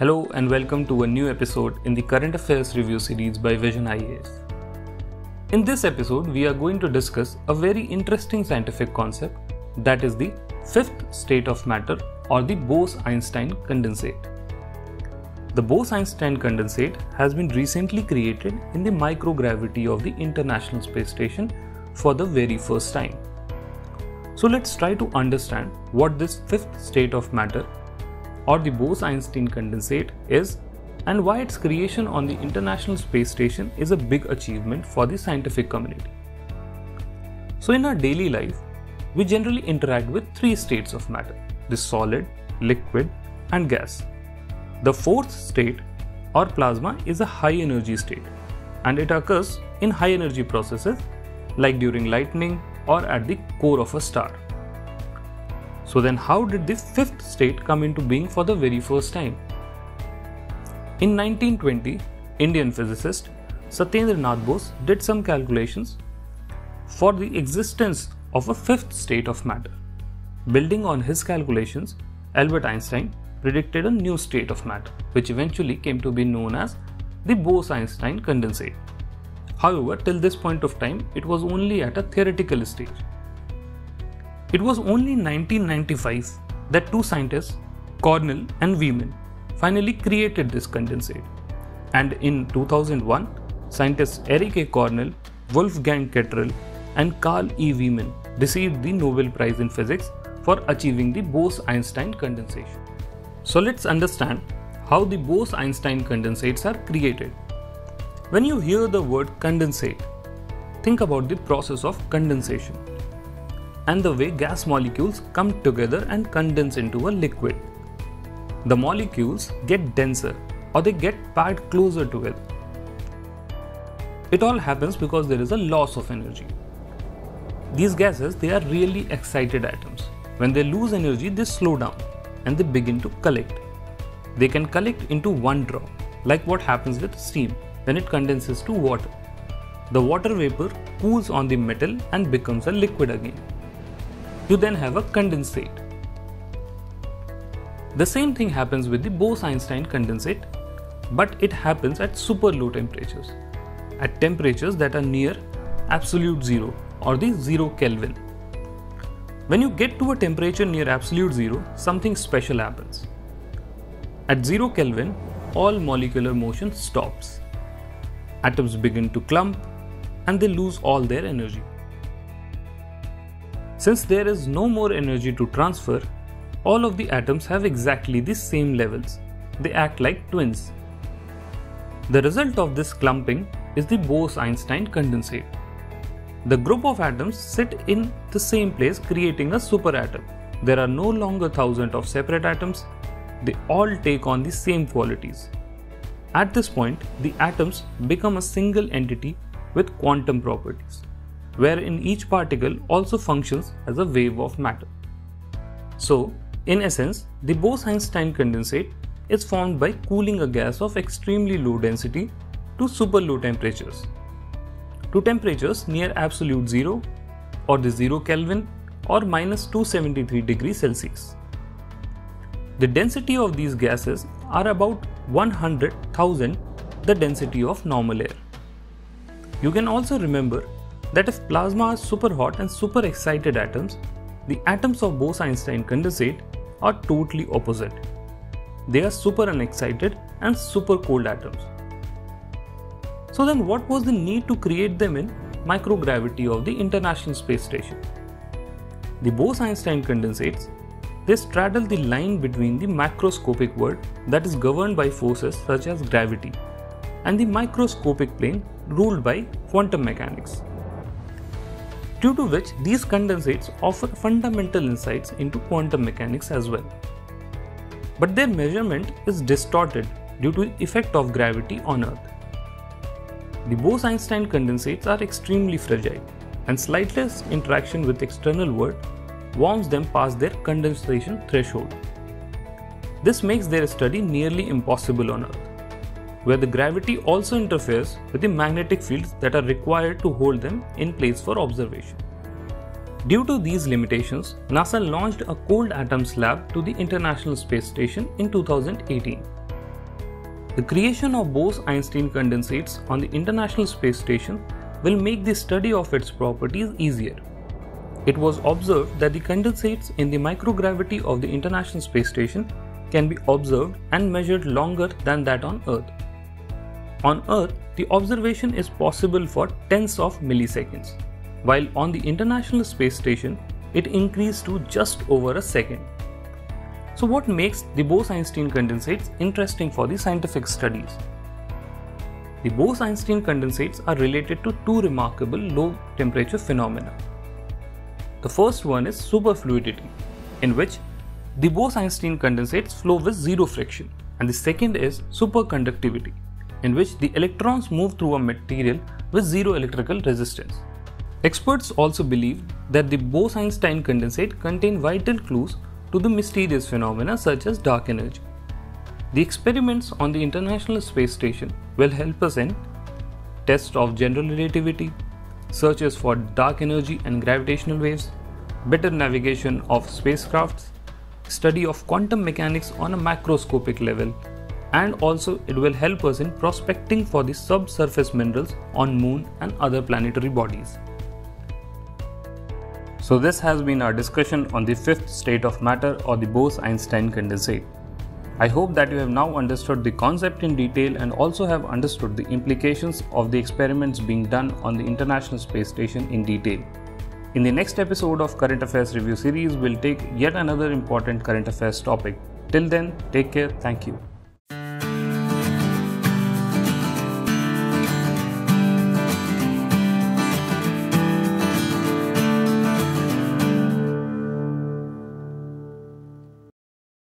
Hello and welcome to a new episode in the Current Affairs Review series by Vision IAS. In this episode, we are going to discuss a very interesting scientific concept that is the fifth state of matter or the Bose Einstein condensate. The Bose Einstein condensate has been recently created in the microgravity of the International Space Station for the very first time. So let's try to understand what this fifth state of matter or the Bose Einstein condensate is and why its creation on the International Space Station is a big achievement for the scientific community. So, in our daily life, we generally interact with three states of matter the solid, liquid, and gas. The fourth state or plasma is a high energy state and it occurs in high energy processes like during lightning or at the core of a star. So then how did the fifth state come into being for the very first time? In 1920, Indian physicist Satyendra Nath Bose did some calculations for the existence of a fifth state of matter. Building on his calculations, Albert Einstein predicted a new state of matter, which eventually came to be known as the Bose Einstein condensate. However, till this point of time, it was only at a theoretical stage. It was only in 1995 that two scientists, Cornell and Wieman, finally created this condensate. And in 2001, scientists Eric A. Cornell, Wolfgang Ketterle, and Carl E. Wieman received the Nobel Prize in Physics for achieving the Bose Einstein condensation. So let's understand how the Bose Einstein condensates are created. When you hear the word condensate, think about the process of condensation and the way gas molecules come together and condense into a liquid. The molecules get denser or they get packed closer together. It all happens because there is a loss of energy. These gases they are really excited atoms. When they lose energy they slow down and they begin to collect. They can collect into one drop like what happens with steam when it condenses to water. The water vapor cools on the metal and becomes a liquid again. You then have a condensate. The same thing happens with the Bose-Einstein condensate, but it happens at super low temperatures, at temperatures that are near absolute zero or the zero Kelvin. When you get to a temperature near absolute zero, something special happens. At zero Kelvin, all molecular motion stops. Atoms begin to clump and they lose all their energy. Since there is no more energy to transfer, all of the atoms have exactly the same levels. They act like twins. The result of this clumping is the Bose-Einstein condensate. The group of atoms sit in the same place creating a superatom. There are no longer thousands of separate atoms, they all take on the same qualities. At this point, the atoms become a single entity with quantum properties, wherein each particle also functions as a wave of matter. So, in essence, the Bose-Einstein condensate is formed by cooling a gas of extremely low density to super low temperatures. To temperatures near absolute zero or the 0 Kelvin or minus 273 degrees Celsius. The density of these gases are about 100,000 the density of normal air. You can also remember that if plasma are super hot and super excited atoms, the atoms of Bose-Einstein condensate are totally opposite. They are super unexcited and super cold atoms. So then what was the need to create them in microgravity of the International Space Station? The Bose-Einstein condensates they straddle the line between the macroscopic world that is governed by forces such as gravity and the microscopic plane ruled by quantum mechanics. Due to which these condensates offer fundamental insights into quantum mechanics as well. But their measurement is distorted due to the effect of gravity on Earth. The Bose-Einstein condensates are extremely fragile and slightest interaction with external world warms them past their condensation threshold. This makes their study nearly impossible on Earth, where the gravity also interferes with the magnetic fields that are required to hold them in place for observation. Due to these limitations, NASA launched a cold atoms lab to the International Space Station in 2018. The creation of Bose-Einstein condensates on the International Space Station will make the study of its properties easier. It was observed that the condensates in the microgravity of the International Space Station can be observed and measured longer than that on Earth. On Earth, the observation is possible for tens of milliseconds, while on the International Space Station, it increased to just over a second. So, what makes the Bose Einstein condensates interesting for the scientific studies? The Bose Einstein condensates are related to two remarkable low temperature phenomena. The first one is superfluidity, in which the Bose Einstein condensates flow with zero friction, and the second is superconductivity, in which the electrons move through a material with zero electrical resistance. Experts also believe that the Bose Einstein condensate contain vital clues to the mysterious phenomena such as dark energy. The experiments on the International Space Station will help us in tests of general relativity, searches for dark energy and gravitational waves, better navigation of spacecrafts, study of quantum mechanics on a macroscopic level, and also it will help us in prospecting for the subsurface minerals on moon and other planetary bodies. So this has been our discussion on the fifth state of matter or the Bose-Einstein condensate. I hope that you have now understood the concept in detail and also have understood the implications of the experiments being done on the International Space Station in detail. In the next episode of Current Affairs Review series, we'll take yet another important current affairs topic. Till then, take care. Thank you.